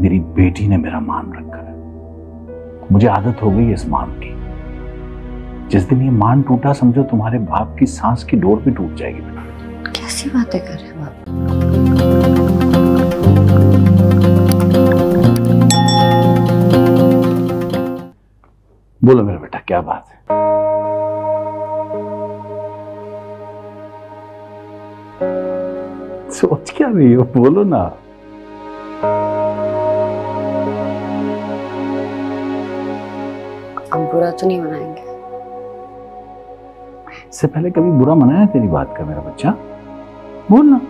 मेरी बेटी ने मेरा मान रखा है। मुझे आदत हो गई इस मान की। जिस दिन ये मान टूटा समझो तुम्हारे बाप की सांस की डोर भी टूट जाएगी बेटा कैसी बातें कर रहे हो आप? बोलो मेरा बेटा क्या बात है? सोच क्या रही हो? बोलो ना। बुरा तो नहीं मनाएँगे। इससे पहले कभी बुरा मनाया तेरी बात का मेरा बच्चा? बोल ना।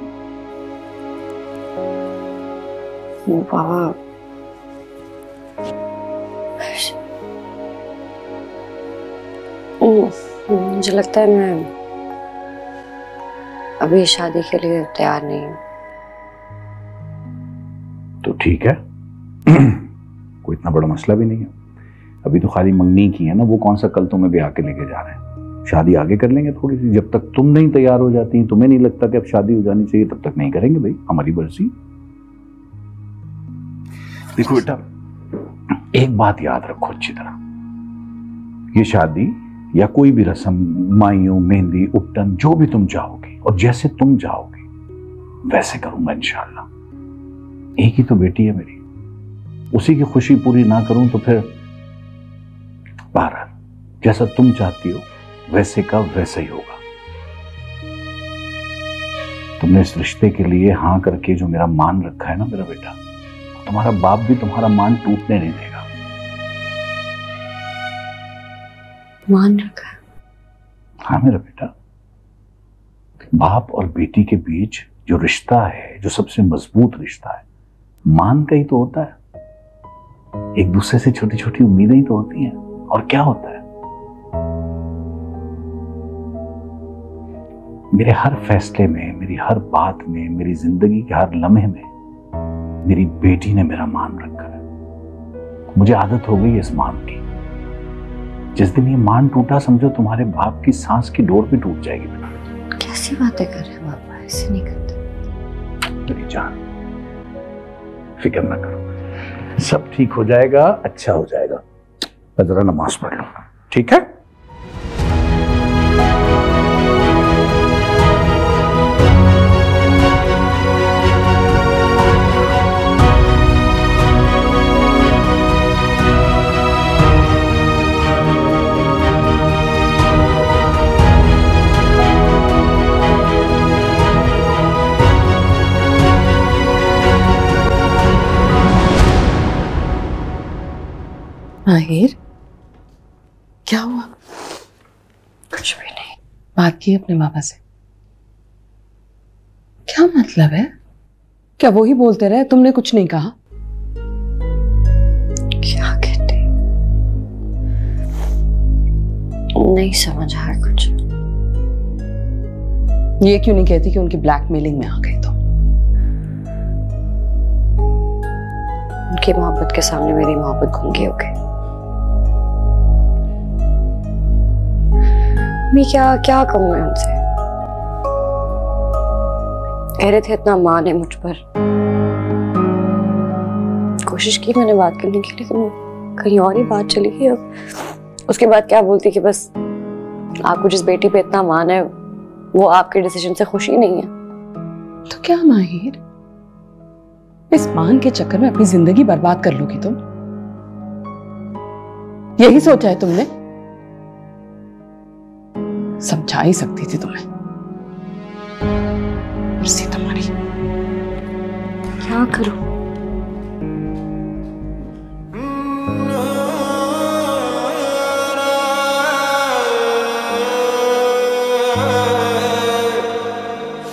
बाबा मुझे लगता है मैं अभी शादी के लिए तैयार नहीं हूँ। तो ठीक है। कोई इतना बड़ा मसला भी नहीं है। अभी तो खाली मंगनी की है ना, वो कौन सा कल तुम्हें ब्याह के लेके जा रहे हैं? शादी आगे कर लेंगे थोड़ी सी जब तक तुम नहीं तैयार हो जाती, तुम्हें नहीं लगता कि अब शादी हो जानी चाहिए, तब तक नहीं करेंगे भाई, हमारी मर्ज़ी देखो बेटा, एक बात याद रखो अच्छी तरह। ये शादी या कोई भी रस्म, माइयों, मेहंदी, उपटन, जो भी तुम चाहोगे, और जैसे तुम चाहोगे वैसे करूँगा इंशाल्लाह। एक ही तो बेटी है मेरी। उसी की खुशी पूरी ना करूँ तो फिर जैसा तुम चाहती हो वैसे का वैसा ही होगा। तुमने इस रिश्ते के लिए हाँ करके जो मेरा मान रखा है ना मेरा बेटा तुम्हारा बाप भी तुम्हारा मान टूटने नहीं देगा। मान रखा हाँ? मेरा बेटा बाप और बेटी के बीच जो रिश्ता है जो सबसे मज़बूत रिश्ता है मान का ही तो होता है। एक दूसरे से छोटी छोटी उम्मीदें ही तो होती हैं और क्या होता है? मेरे हर फैसले में मेरी हर बात में मेरी ज़िंदगी के हर लम्हे में मेरी बेटी ने मेरा मान रखा है। मुझे आदत हो गई इस मान की। जिस दिन ये मान टूटा समझो तुम्हारे बाप की सांस की डोर भी टूट जाएगी। बेटा कैसी बातें कर रहे हो पापा ऐसे नहीं करते। मेरी जान फ़िक्र ना करो। सब ठीक हो जाएगा अच्छा हो जाएगा। मैं जरा नमाज़ पढ़ लूँगा। ठीक है? माहिर क्या हुआ? कुछ भी नहीं। बात की अपने मामा से। क्या मतलब है? क्या वो ही बोलते रहे? तुमने कुछ नहीं कहा? क्या कहते नहीं समझ आया कुछ। ये क्यों नहीं कहती कि उनकी ब्लैकमेलिंग में आ गई तो उनकी मोहब्बत के सामने मेरी मोहब्बत गूँगी हो गई मैं क्या क्या कहूँ मैं उनसे? कह रहे थे इतना मान है मुझ पर। कोशिश की मैंने बात करने की लेकिन कहीं और ही बात चली गई अब। उसके बाद क्या बोलती कि बस, आपको जिस बेटी पे इतना मान है, वो आपके डिसीज़न से खुशी नहीं है। तो क्या माहिर? इस मान के चक्कर में अपनी ज़िंदगी बर्बाद कर लोगी तुम? यही सोचा है तुमने? समझा ही सकती थी तुम्हें। तुम्हारी। क्या करूँ?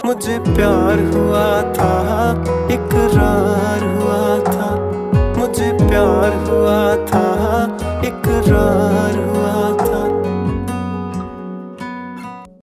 मुझे प्यार हुआ था इकरार हुआ था। मुझे प्यार हुआ था इकरार